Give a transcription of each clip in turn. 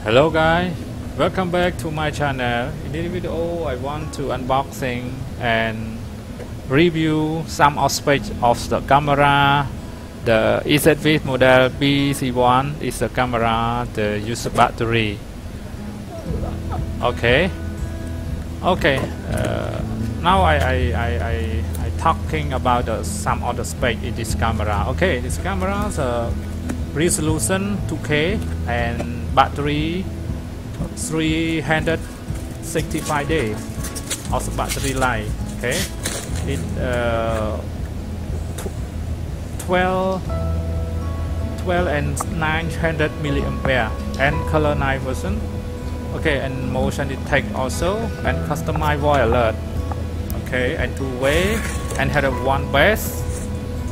Hello guys, welcome back to my channel. In this video I want to unboxing and review some aspects of the camera. The EZVIZ model BC1 is the camera, the user battery. Okay, okay. Uh, now I I, I, I, I talking about the, some other the spec in this camera. Okay, this camera's uh, resolution 2K and battery 365 days of battery life okay? It uh, 12 12 and 900 milliampere and color night version okay? And motion detect also and customize voice alert okay? And two way and had a one base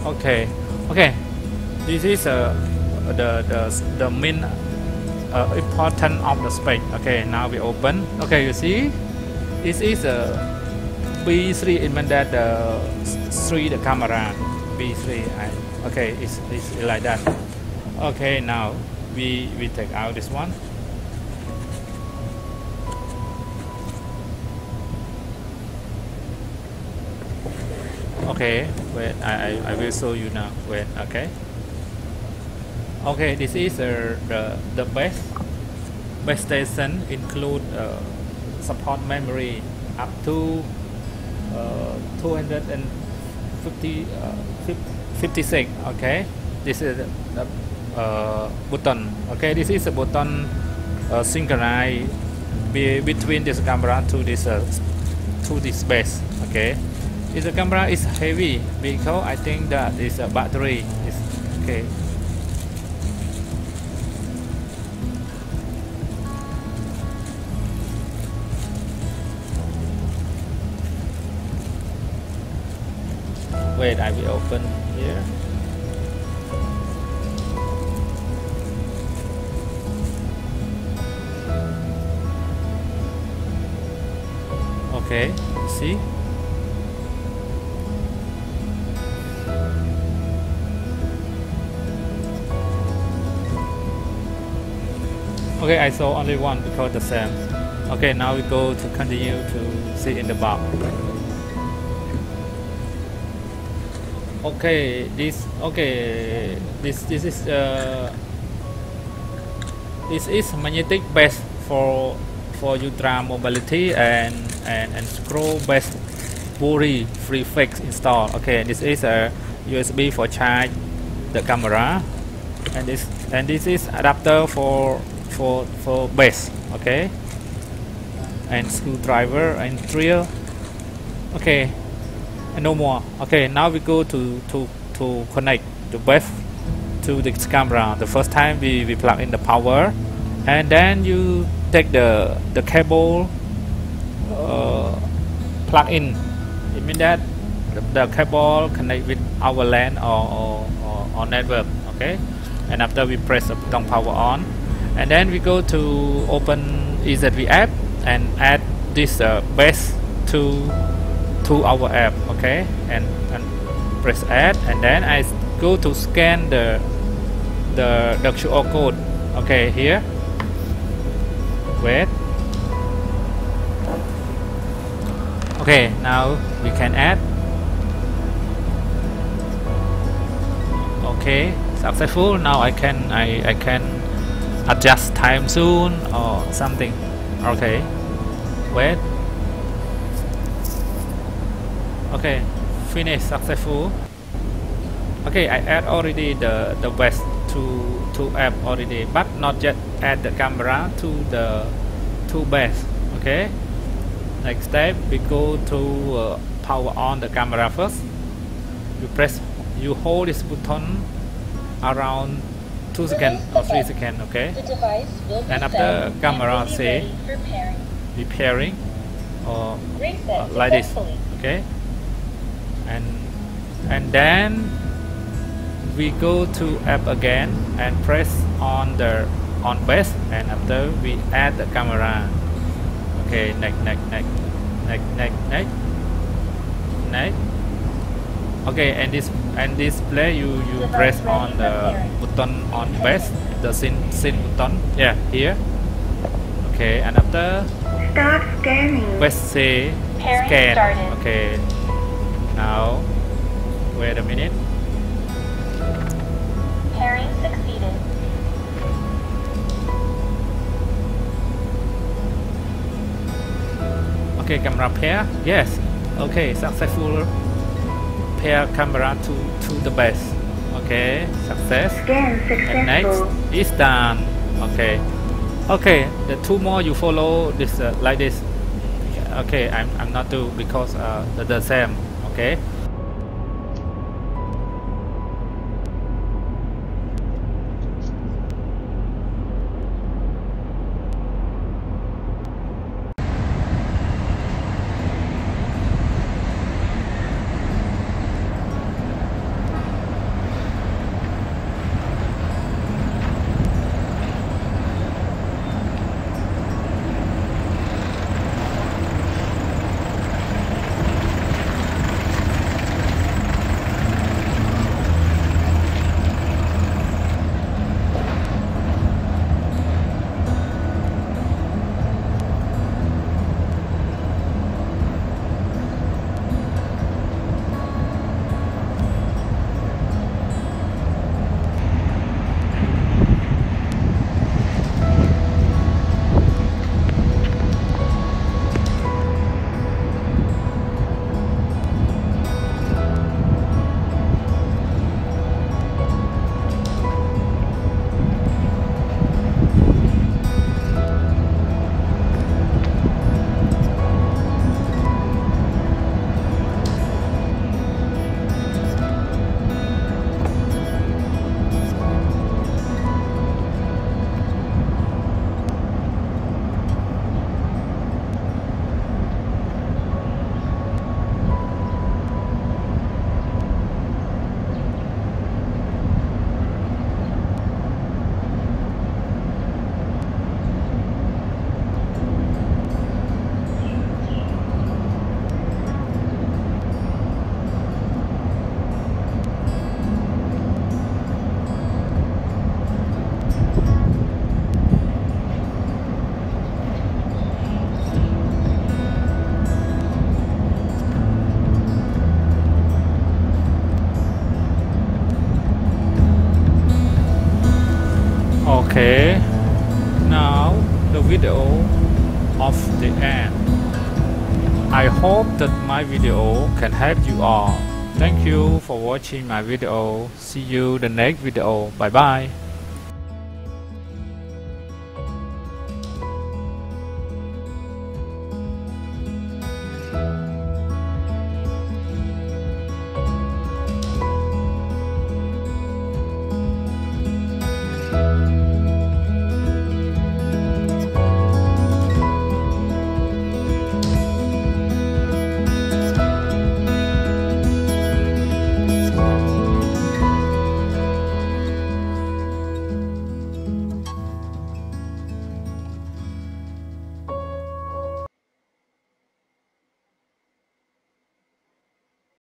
okay? Okay this is uh, the the the main uh, important of the space okay now we open. Okay you see this is a B3 invented the uh, 3 the camera B3 okay it's, it's like that. Okay now we we take out this one. Okay wait I, I, I will show you now. Wait okay okay this is uh, the the base base station include uh, support memory up to uh, 250 uh, 56 okay? This is the uh, button okay? This is a button uh, synchronize be between this camera to this uh, to this base okay? This camera is heavy because I think that this uh, battery is okay wait I will open here. Okay see? Okay I saw only one because the same okay now we go to continue to see in the box okay this okay this this is uh, this is magnetic base for for ultra mobility and and and scroll based Buri free flex install. Okay this is a USB for charge the camera. And this and this is adapter for for for base okay? And screwdriver and drill. Okay no more. Okay now we go to to to connect the web to the camera. The first time we, we plug in the power and then you take the the cable uh, plug in. It means that the, the, cable connect with our LAN or, or, or, or network okay? And after we press the button power on and then we go to open EZVIZ app and add this uh, base to to our app okay? And, and press add and then I go to scan the the, the QR code okay here. Wait. Okay now we can add. Okay successful. Now I can I, I can adjust time soon or something. Okay. Wait okay finish successful. Okay I add already the the west to to app already but not yet add the camera to the to base okay? Next step we go to uh, power on the camera first. You press you hold this button around 2 seconds or 3 seconds okay? And after camera say repairing. or uh, like this okay and and then we go to app again and press on the on base and after we add the camera okay next next next next next next next okay and this and display you you press on the button on base the sync sync button yeah here Okay, and after Start scanning. press C Pairing scan. started. Okay. Now wait. Pairing succeeded. Okay, camera pair. Yes. Okay, successful pair camera to to the base. Okay, success. Scan And next successful. is done. Okay. Okay, the two more you follow this uh, like this. Okay, I'm I'm not do because uh the, the same. Okay. Okay. I hope that my video can help you all. Thank you for watching my video. See you the next video. Bye bye.